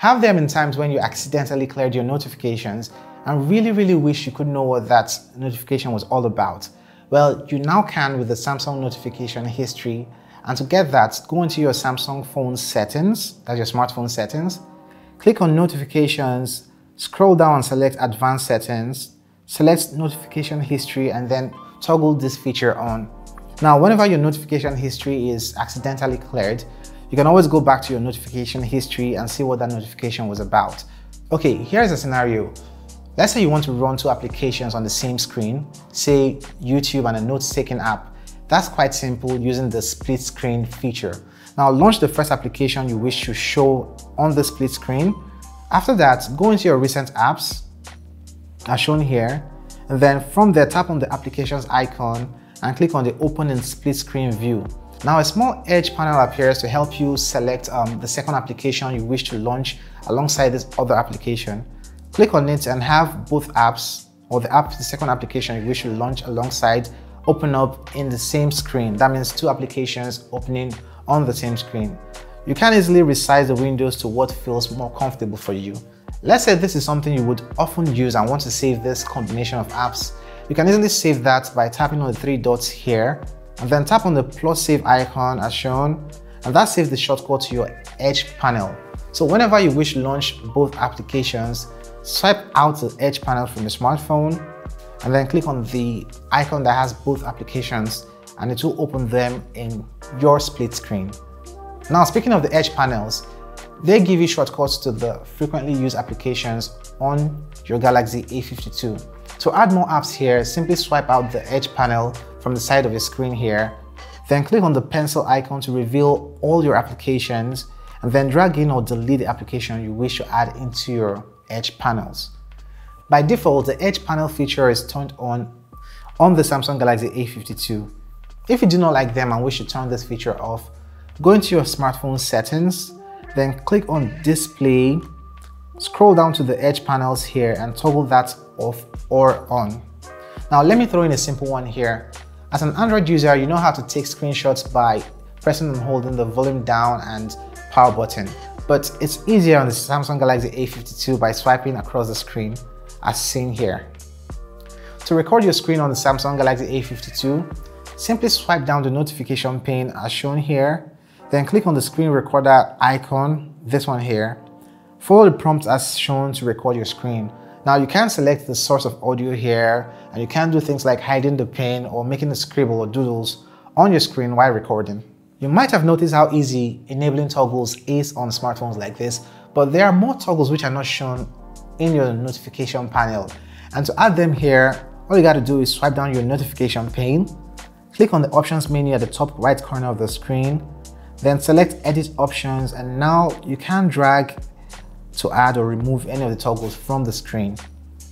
Have there been times when you accidentally cleared your notifications and really, really wish you could know what that notification was all about? Well, you now can with the Samsung notification history. And to get that, go into your Samsung phone settings, that's your smartphone settings, click on notifications, scroll down and select advanced settings, select notification history, and then toggle this feature on. Now, whenever your notification history is accidentally cleared, you can always go back to your notification history and see what that notification was about. Okay, here's a scenario. Let's say you want to run two applications on the same screen, say YouTube and a note-taking app. That's quite simple using the split screen feature. Now launch the first application you wish to show on the split screen. After that, go into your recent apps, as shown here, and then from there tap on the applications icon and click on the open in split screen view. Now a small edge panel appears to help you select um, the second application you wish to launch alongside this other application. Click on it and have both apps or the app, the second application you wish to launch alongside open up in the same screen. That means two applications opening on the same screen. You can easily resize the windows to what feels more comfortable for you. Let's say this is something you would often use and want to save this combination of apps. You can easily save that by tapping on the three dots here and then tap on the plus save icon as shown and that saves the shortcut to your Edge panel. So whenever you wish to launch both applications, swipe out the Edge panel from your smartphone and then click on the icon that has both applications and it will open them in your split screen. Now speaking of the Edge panels, they give you shortcuts to the frequently used applications on your Galaxy A52. To add more apps here, simply swipe out the Edge panel from the side of your screen here. Then click on the pencil icon to reveal all your applications and then drag in or delete the application you wish to add into your Edge panels. By default, the Edge panel feature is turned on on the Samsung Galaxy A52. If you do not like them and wish to turn this feature off, go into your smartphone settings, then click on display Scroll down to the edge panels here and toggle that off or on. Now let me throw in a simple one here. As an Android user, you know how to take screenshots by pressing and holding the volume down and power button. But it's easier on the Samsung Galaxy A52 by swiping across the screen as seen here. To record your screen on the Samsung Galaxy A52, simply swipe down the notification pane as shown here, then click on the screen recorder icon, this one here, Follow the prompts as shown to record your screen. Now you can select the source of audio here and you can do things like hiding the pen or making a scribble or doodles on your screen while recording. You might have noticed how easy enabling toggles is on smartphones like this, but there are more toggles which are not shown in your notification panel. And to add them here, all you got to do is swipe down your notification pane, click on the options menu at the top right corner of the screen, then select edit options and now you can drag to add or remove any of the toggles from the screen.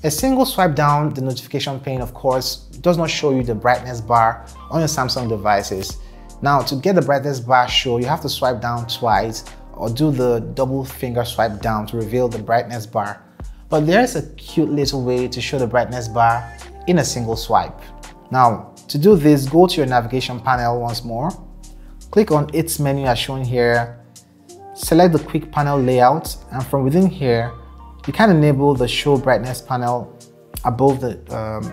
A single swipe down the notification pane, of course, does not show you the brightness bar on your Samsung devices. Now, to get the brightness bar show, you have to swipe down twice or do the double finger swipe down to reveal the brightness bar. But there is a cute little way to show the brightness bar in a single swipe. Now, to do this, go to your navigation panel once more, click on its menu as shown here, select the quick panel layout and from within here you can enable the show brightness panel above the um,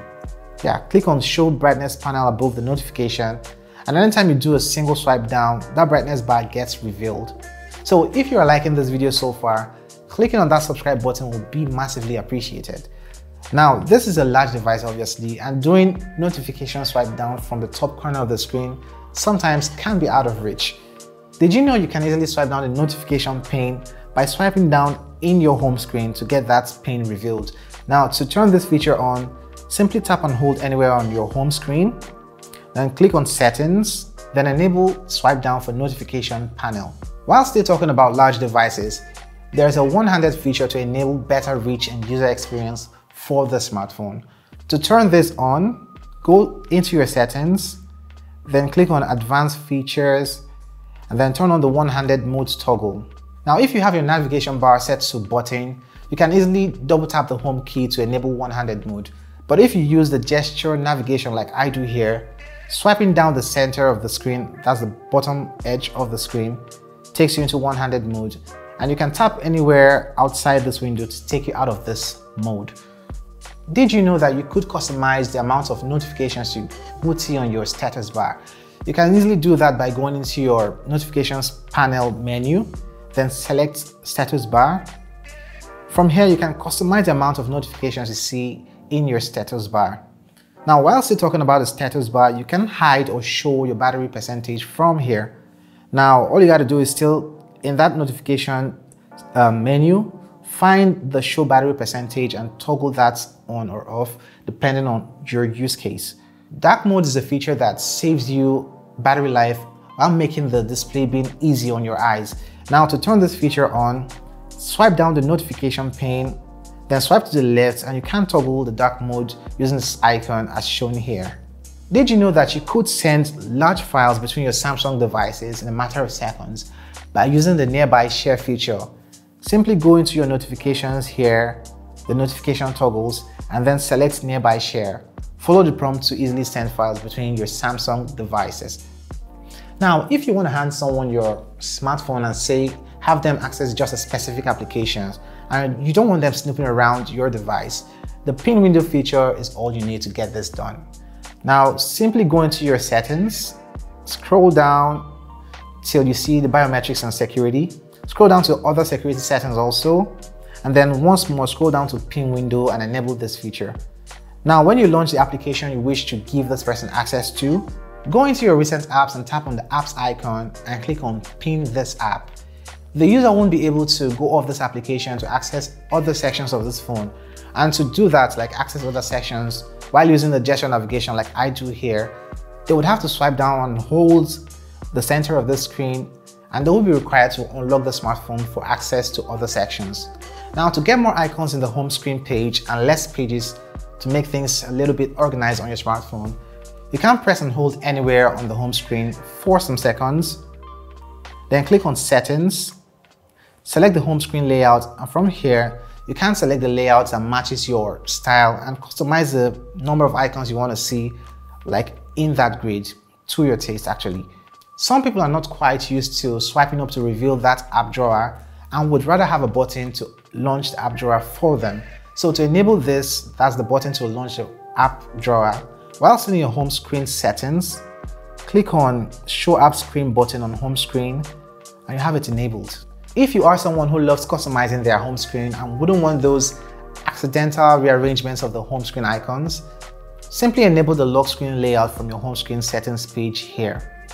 yeah click on show brightness panel above the notification and anytime you do a single swipe down that brightness bar gets revealed. So if you are liking this video so far clicking on that subscribe button will be massively appreciated. Now this is a large device obviously and doing notification swipe down from the top corner of the screen sometimes can be out of reach did you know you can easily swipe down the notification pane by swiping down in your home screen to get that pane revealed? Now to turn this feature on, simply tap and hold anywhere on your home screen, then click on settings, then enable swipe down for notification panel. While still talking about large devices, there's a one-handed feature to enable better reach and user experience for the smartphone. To turn this on, go into your settings, then click on advanced features, and then turn on the one-handed mode toggle. Now if you have your navigation bar set to button, you can easily double tap the home key to enable one-handed mode. But if you use the gesture navigation like I do here, swiping down the center of the screen, that's the bottom edge of the screen, takes you into one-handed mode. and you can tap anywhere outside this window to take you out of this mode. Did you know that you could customize the amount of notifications you would see on your status bar? You can easily do that by going into your notifications panel menu, then select status bar. From here, you can customize the amount of notifications you see in your status bar. Now, while still talking about the status bar, you can hide or show your battery percentage from here. Now, all you got to do is still in that notification um, menu, find the show battery percentage and toggle that on or off depending on your use case. Dark mode is a feature that saves you battery life while making the display being easy on your eyes. Now to turn this feature on, swipe down the notification pane, then swipe to the left and you can toggle the dark mode using this icon as shown here. Did you know that you could send large files between your Samsung devices in a matter of seconds by using the nearby share feature? Simply go into your notifications here, the notification toggles, and then select nearby share. Follow the prompt to easily send files between your Samsung devices. Now, if you want to hand someone your smartphone and say, have them access just a specific applications, and you don't want them snooping around your device, the pin window feature is all you need to get this done. Now, simply go into your settings, scroll down till you see the biometrics and security, scroll down to other security settings also, and then once more scroll down to pin window and enable this feature. Now, when you launch the application you wish to give this person access to, go into your recent apps and tap on the apps icon and click on pin this app. The user won't be able to go off this application to access other sections of this phone. And to do that, like access other sections while using the gesture navigation like I do here, they would have to swipe down and hold the center of the screen and they will be required to unlock the smartphone for access to other sections. Now to get more icons in the home screen page and less pages, to make things a little bit organized on your smartphone. You can press and hold anywhere on the home screen for some seconds. Then click on settings, select the home screen layout and from here you can select the layout that matches your style and customize the number of icons you want to see like in that grid to your taste actually. Some people are not quite used to swiping up to reveal that app drawer and would rather have a button to launch the app drawer for them. So to enable this, that's the button to launch the app drawer. While in your home screen settings, click on show app screen button on home screen and you have it enabled. If you are someone who loves customizing their home screen and wouldn't want those accidental rearrangements of the home screen icons, simply enable the lock screen layout from your home screen settings page here.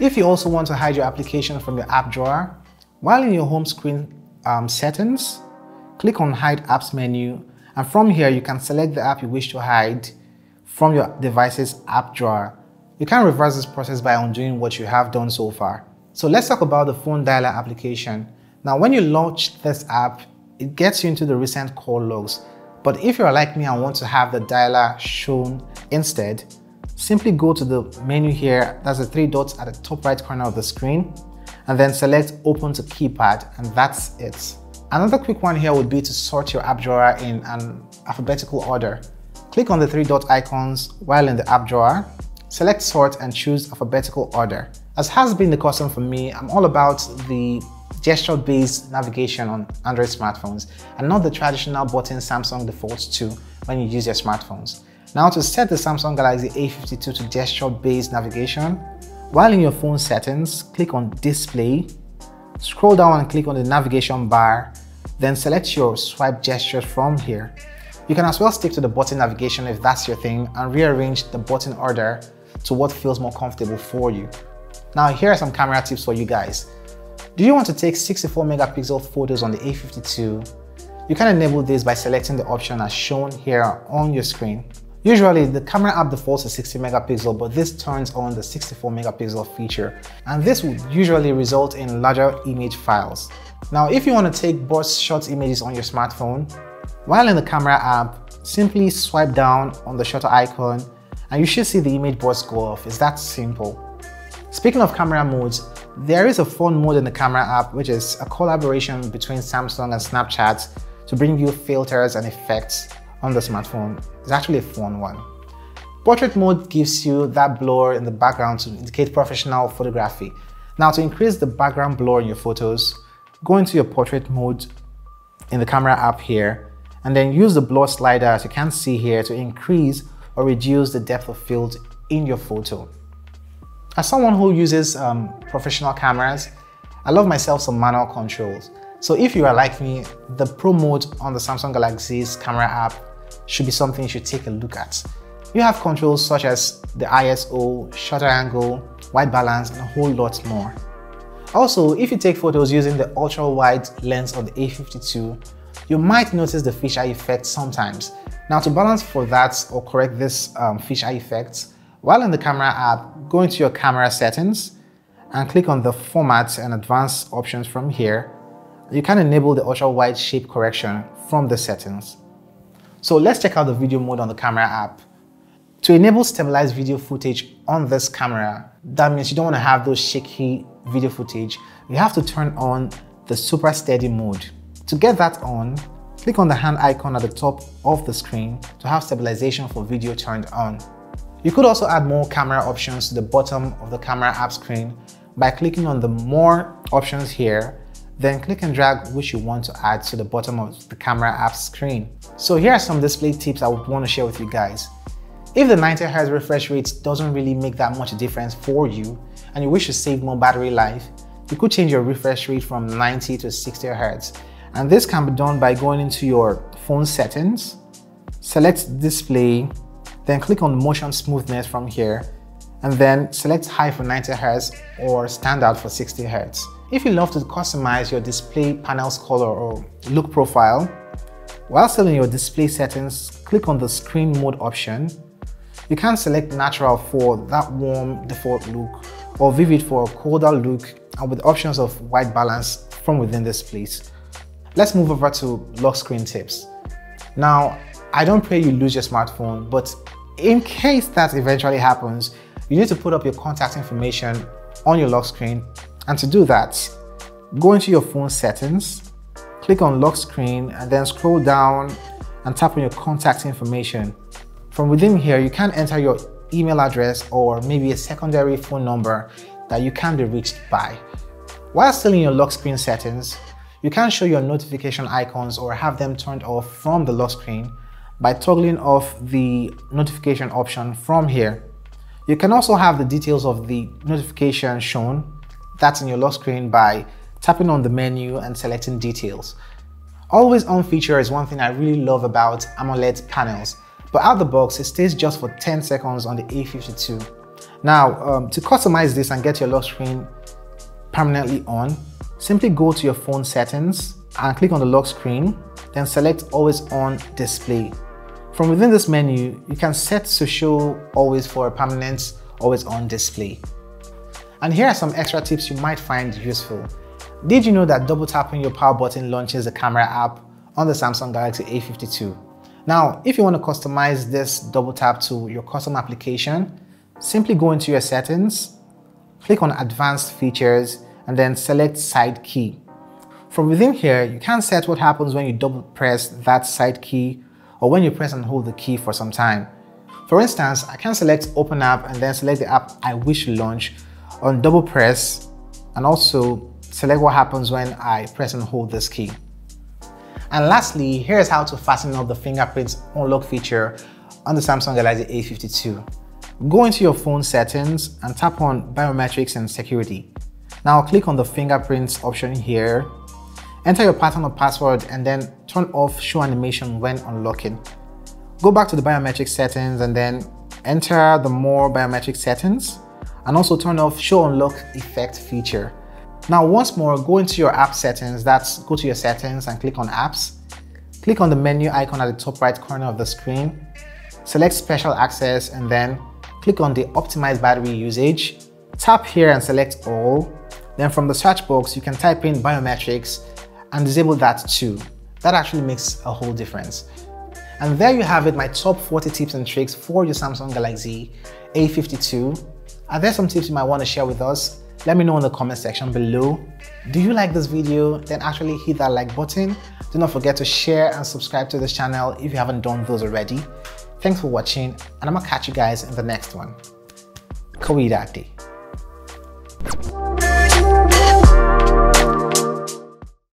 If you also want to hide your application from your app drawer, while in your home screen um, settings, click on Hide Apps menu and from here you can select the app you wish to hide from your device's app drawer. You can reverse this process by undoing what you have done so far. So let's talk about the phone dialer application. Now when you launch this app, it gets you into the recent call logs. But if you're like me and want to have the dialer shown instead, simply go to the menu here, that's the three dots at the top right corner of the screen, and then select open to keypad, and that's it. Another quick one here would be to sort your app drawer in an alphabetical order. Click on the three dot icons while in the app drawer, select sort and choose alphabetical order. As has been the custom for me, I'm all about the gesture-based navigation on Android smartphones and not the traditional button Samsung defaults to when you use your smartphones. Now to set the Samsung Galaxy A52 to gesture-based navigation, while in your phone settings, click on Display, scroll down and click on the navigation bar then select your swipe gestures from here. You can as well stick to the button navigation if that's your thing and rearrange the button order to what feels more comfortable for you. Now here are some camera tips for you guys. Do you want to take 64 megapixel photos on the A52? You can enable this by selecting the option as shown here on your screen. Usually the camera app defaults to 60 megapixel but this turns on the 64 megapixel feature and this would usually result in larger image files. Now, if you want to take burst shot images on your smartphone, while in the camera app, simply swipe down on the shutter icon and you should see the image burst go off. It's that simple. Speaking of camera modes, there is a fun mode in the camera app which is a collaboration between Samsung and Snapchat to bring you filters and effects on the smartphone. It's actually a fun one. Portrait mode gives you that blur in the background to indicate professional photography. Now to increase the background blur in your photos, go into your portrait mode in the camera app here, and then use the blur slider as you can see here to increase or reduce the depth of field in your photo. As someone who uses um, professional cameras, I love myself some manual controls. So if you are like me, the Pro mode on the Samsung Galaxy's camera app should be something you should take a look at. You have controls such as the ISO, shutter angle, white balance, and a whole lot more. Also, if you take photos using the ultra-wide lens of the A52, you might notice the fisheye effect sometimes. Now to balance for that or correct this um, fisheye effect, while in the camera app, go into your camera settings and click on the format and advanced options from here. You can enable the ultra wide shape correction from the settings. So let's check out the video mode on the camera app. To enable stabilized video footage on this camera, that means you don't want to have those shaky video footage, you have to turn on the super steady mode. To get that on, click on the hand icon at the top of the screen to have stabilization for video turned on. You could also add more camera options to the bottom of the camera app screen by clicking on the more options here, then click and drag which you want to add to the bottom of the camera app screen. So here are some display tips I would want to share with you guys. If the 90Hz refresh rate doesn't really make that much difference for you and you wish to save more battery life, you could change your refresh rate from 90 to 60 Hz. And this can be done by going into your phone settings, select display, then click on motion smoothness from here and then select high for 90 Hz or standard for 60 Hz. If you love to customize your display panel's color or look profile, while still in your display settings, click on the screen mode option. You can select natural for that warm default look or vivid for a colder look and with options of white balance from within this place. Let's move over to lock screen tips. Now, I don't pray you lose your smartphone, but in case that eventually happens, you need to put up your contact information on your lock screen. And to do that, go into your phone settings, click on lock screen, and then scroll down and tap on your contact information. From within here, you can enter your email address or maybe a secondary phone number that you can be reached by. While still in your lock screen settings, you can show your notification icons or have them turned off from the lock screen by toggling off the notification option from here. You can also have the details of the notification shown, that's in your lock screen by tapping on the menu and selecting details. Always on feature is one thing I really love about AMOLED panels, but out the box it stays just for 10 seconds on the A52. Now, um, to customize this and get your lock screen permanently on, simply go to your phone settings and click on the lock screen, then select always on display. From within this menu, you can set to show always for a permanent always on display. And here are some extra tips you might find useful. Did you know that double tapping your power button launches the camera app on the Samsung Galaxy A52? Now, if you want to customize this double tap to your custom application, simply go into your settings, click on advanced features, and then select side key. From within here, you can set what happens when you double press that side key or when you press and hold the key for some time. For instance, I can select open app and then select the app I wish to launch on double press and also select what happens when I press and hold this key. And lastly, here's how to fasten up the fingerprint unlock feature on the Samsung Galaxy A52. Go into your phone settings and tap on biometrics and security. Now click on the fingerprints option here Enter your pattern or password and then turn off show animation when unlocking. Go back to the biometric settings and then enter the more biometric settings and also turn off show unlock effect feature. Now once more, go into your app settings, that's go to your settings and click on apps. Click on the menu icon at the top right corner of the screen. Select special access and then click on the optimize battery usage. Tap here and select all. Then from the search box, you can type in biometrics and disable that too. That actually makes a whole difference. And there you have it, my top 40 tips and tricks for your Samsung Galaxy A52. Are there some tips you might want to share with us? Let me know in the comment section below. Do you like this video? Then actually hit that like button. Do not forget to share and subscribe to this channel if you haven't done those already. Thanks for watching and I'm gonna catch you guys in the next one. Kawidati.